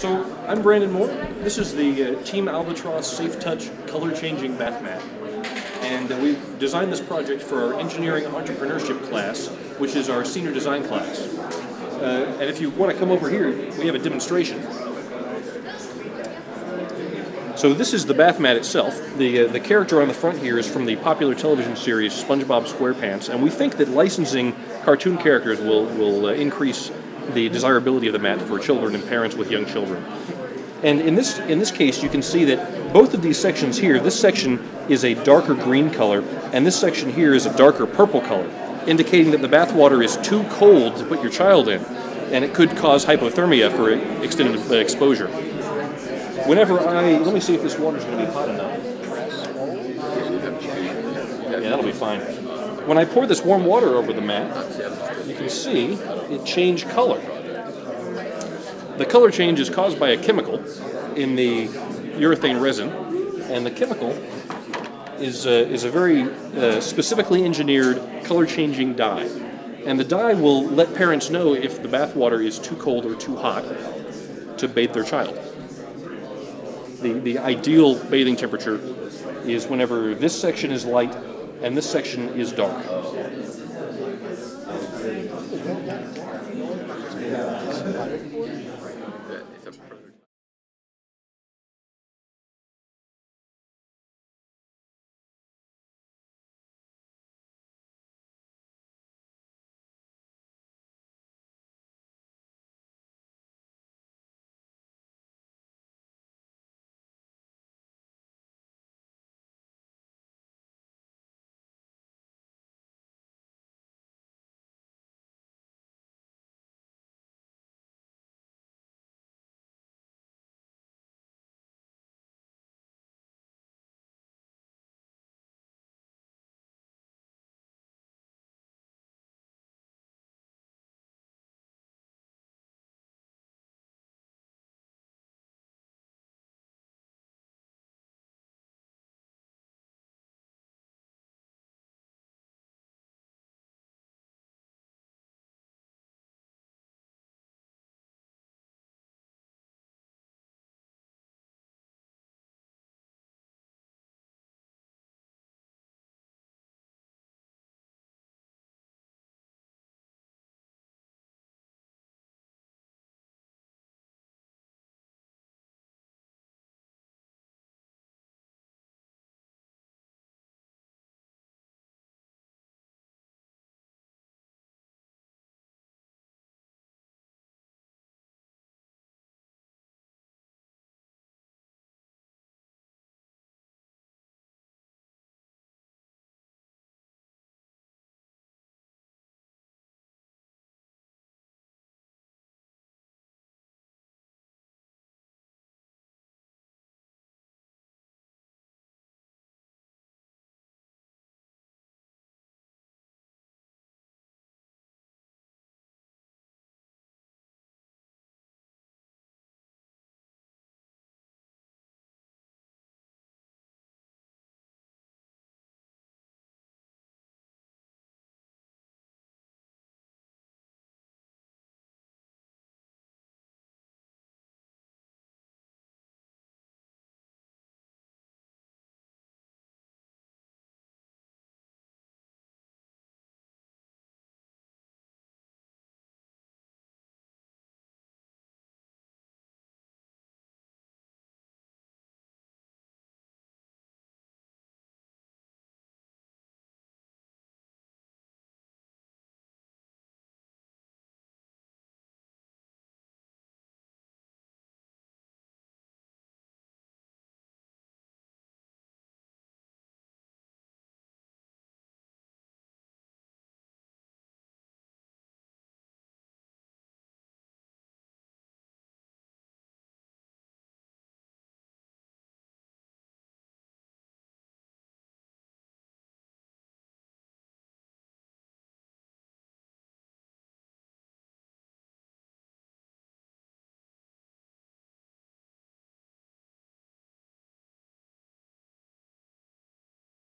So I'm Brandon Moore. This is the uh, Team Albatross Safe Touch color changing bath mat. And uh, we've designed this project for our engineering entrepreneurship class, which is our senior design class. Uh, and if you want to come over here, we have a demonstration. So this is the bath mat itself. The, uh, the character on the front here is from the popular television series SpongeBob SquarePants, and we think that licensing cartoon characters will, will uh, increase the desirability of the mat for children and parents with young children. And in this, in this case, you can see that both of these sections here, this section is a darker green color, and this section here is a darker purple color, indicating that the bath water is too cold to put your child in, and it could cause hypothermia for extended uh, exposure. Whenever I, let me see if this water's going to be hot enough. Yeah, that'll be fine. When I pour this warm water over the mat, you can see it change color. The color change is caused by a chemical in the urethane resin, and the chemical is, uh, is a very uh, specifically engineered color changing dye. And the dye will let parents know if the bath water is too cold or too hot to bathe their child. The, the ideal bathing temperature is whenever this section is light and this section is dark.